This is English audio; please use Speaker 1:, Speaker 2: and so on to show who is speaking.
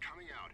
Speaker 1: coming out.